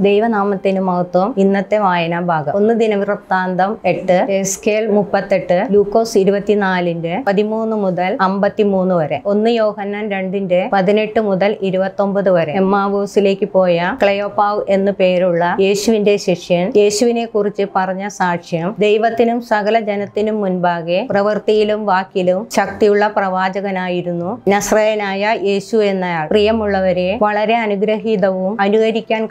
ദൈവനാമത്തിന് മഹത്വം. ഇന്നത്തെ വായനാ ഭാഗം. ഒന്ന് ദിനവൃത്താന്തം എട്ട് സ്കേൽ മുപ്പത്തെട്ട് ലൂക്കോസ് ഇരുപത്തിനാലിന്റെ പതിമൂന്ന് മുതൽ അമ്പത്തിമൂന്ന് വരെ. ഒന്ന് യോഹന്നാൻ രണ്ടിന്റെ പതിനെട്ട് മുതൽ ഇരുപത്തൊമ്പത് വരെ. എമ്മാവൂസിലേക്ക് പോയ ക്ലയോപ്പാവ് എന്നു പേരുള്ള യേശുവിന്റെ ശിഷ്യൻ യേശുവിനെ കുറിച്ച് പറഞ്ഞ സാക്ഷ്യം ദൈവത്തിനും സകല ജനത്തിനും മുൻപാകെ പ്രവൃത്തിയിലും വാക്കിലും ശക്തിയുള്ള പ്രവാചകനായിരുന്നു നസ്രയനായ യേശു എന്നയാൾ. പ്രിയമുള്ളവരെ വളരെ അനുഗ്രഹീതവും അനുകരിക്കാൻ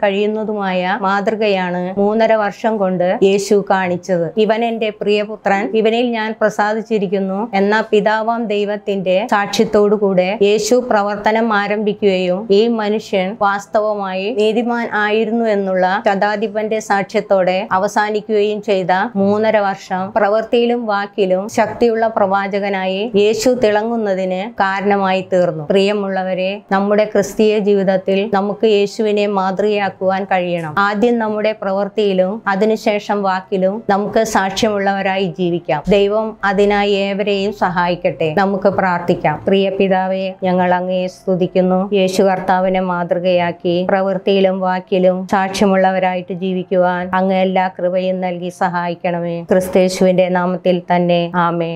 കഴിയുന്നതുമായ മാതൃകയാണ് മൂന്നര വർഷം കൊണ്ട് യേശു കാണിച്ചത്. ഇവൻ എന്റെ പ്രിയപുത്രൻ ഇവനിൽ ഞാൻ പ്രസാദിച്ചിരിക്കുന്നു. എന്ന പിതാവാം ദൈവത്തിന്റെ സാക്ഷ്യത്തോടുകൂടെ യേശു പ്രവർത്തനം ആരംഭിക്കുകയും ഈ മനുഷ്യൻ വാസ്തവമായി നീതിമാൻ ആയിരുന്നു എന്നുള്ള ശതാധിപന്റെ സാക്ഷ്യത്തോടെ അവസാനിക്കുകയും ചെയ്ത മൂന്നര വർഷം പ്രവൃത്തിയിലും വാക്കിലും ശക്തിയുള്ള പ്രവാചകനായി യേശു തിളങ്ങുന്നതിന് കാരണമായി തീർന്നു. പ്രിയമുള്ളവരെ നമ്മുടെ ക്രിസ്തീയ ജീവിതത്തിൽ നമുക്ക് യേശുവിനെ മാതൃകയാക്കുവാൻ കഴിയണം. ആദ്യം നമ്മുടെ പ്രവൃത്തിയിലും അതിനുശേഷം വാക്കിലും നമുക്ക് സാക്ഷ്യമുള്ളവരായി ജീവിക്കാം. ദൈവം അതിനായി ഏവരെയും സഹായിക്കട്ടെ. നമുക്ക് പ്രാർത്ഥിക്കാം. പ്രിയ പിതാവെ ഞങ്ങൾ അങ്ങയെ സ്തുതിക്കുന്നു. യേശു കർത്താവിനെ മാതൃകയാക്കി പ്രവൃത്തിയിലും വാക്കിലും സാക്ഷ്യമുള്ളവരായിട്ട് ജീവിക്കുവാൻ അങ്ങ് എല്ലാ കൃപയും നൽകി സഹായിക്കണമേ. ക്രിസ്തേശുവിന്റെ നാമത്തിൽ തന്നെ. ആമേ